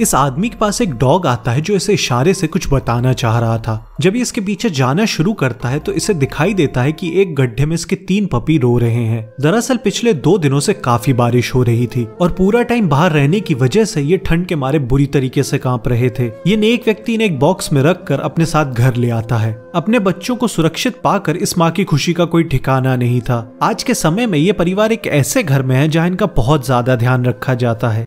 इस आदमी के पास एक डॉग आता है जो इसे इशारे से कुछ बताना चाह रहा था। जब ये इसके पीछे जाना शुरू करता है तो इसे दिखाई देता है कि एक गड्ढे में इसके तीन पपी रो रहे हैं। दरअसल पिछले दो दिनों से काफ़ी बारिश हो रही थी और पूरा टाइम बाहर रहने की वजह से ये ठंड के मारे बुरी तरीके से काँप रहे थे। ये नेक व्यक्ति ने एक बॉक्स में रख कर अपने साथ घर ले आता है। अपने बच्चों को सुरक्षित पाकर इस माँ की खुशी का कोई ठिकाना नहीं था। आज के समय में ये परिवार एक ऐसे घर में है जहाँ इनका बहुत ज़्यादा ध्यान रखा जाता है।